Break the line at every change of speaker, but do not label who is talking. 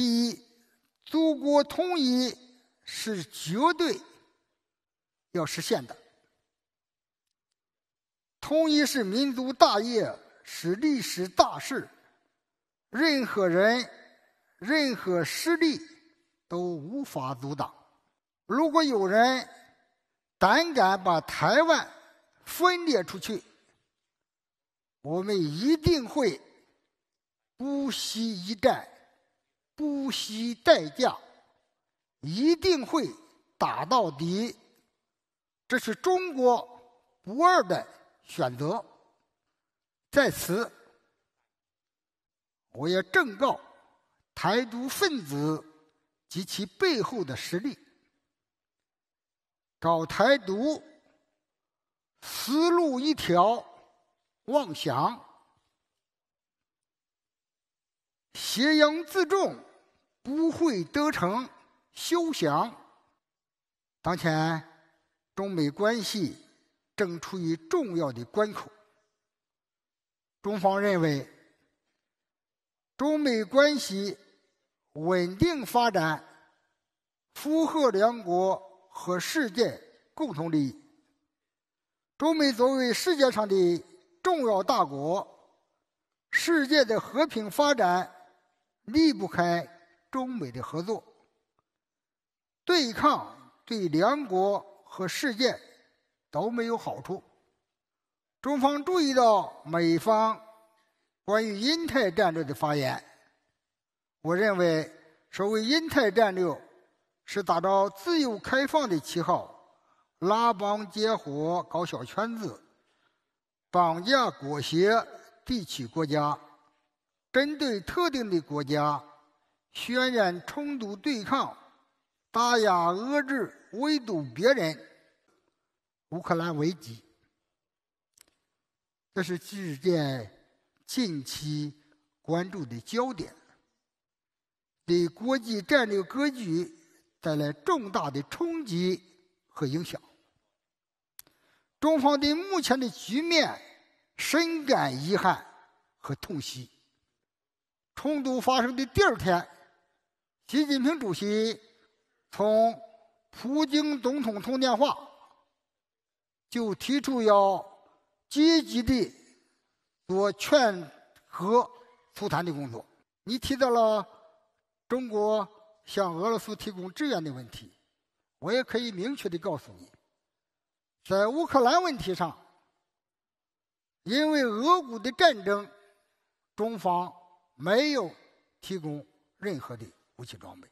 第一，祖国统一是绝对要实现的，统一是民族大业，是历史大事，任何人、任何势力都无法阻挡。如果有人胆敢把台湾分裂出去，我们一定会不惜一战。不惜代价，一定会打到底。这是中国不二的选择。在此，我要正告台独分子及其背后的实力：搞台独，思路一条，妄想，挟洋自重。不会得逞，休想！当前中美关系正处于重要的关口。中方认为，中美关系稳定发展，符合两国和世界共同利益。中美作为世界上的重要大国，世界的和平发展离不开。中美的合作，对抗对两国和世界都没有好处。中方注意到美方关于印太战略的发言，我认为所谓印太战略是打着自由开放的旗号，拉帮结伙搞小圈子，绑架裹挟地区国家，针对特定的国家。渲染冲突对抗，打压遏制围堵别人，乌克兰危机，这是世界近期关注的焦点，对国际战略格局带来重大的冲击和影响。中方对目前的局面深感遗憾和痛惜。冲突发生的第二天。习近平主席从普京总统通电话，就提出要积极地做劝和促谈的工作。你提到了中国向俄罗斯提供支援的问题，我也可以明确的告诉你，在乌克兰问题上，因为俄乌的战争，中方没有提供任何的。武器装备。